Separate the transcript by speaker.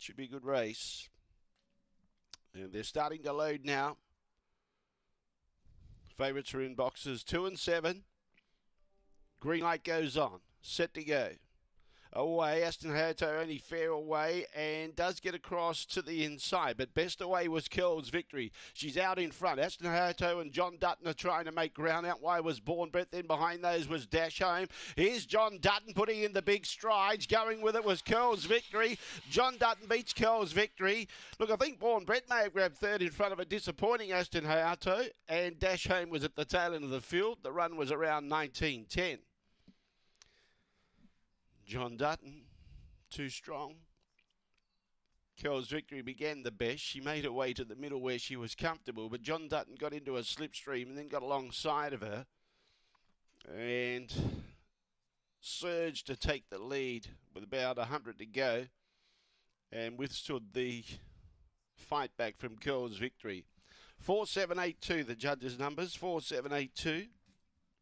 Speaker 1: Should be a good race. And they're starting to load now. Favourites are in boxes two and seven. Green light goes on. Set to go away. Aston Hayato only fair away and does get across to the inside. But best away was Curl's victory. She's out in front. Aston Hayato and John Dutton are trying to make ground. Out wide was Born Brett. Then behind those was Dash Home. Here's John Dutton putting in the big strides. Going with it was Curl's victory. John Dutton beats Curl's victory. Look, I think Born Brett may have grabbed third in front of a disappointing Aston Hayato. And Dash Home was at the tail end of the field. The run was around 1910. John Dutton, too strong. Curl's victory began the best. She made her way to the middle where she was comfortable, but John Dutton got into a slipstream and then got alongside of her and surged to take the lead with about 100 to go and withstood the fight back from Curl's victory. 4782, the judges' numbers, 4782.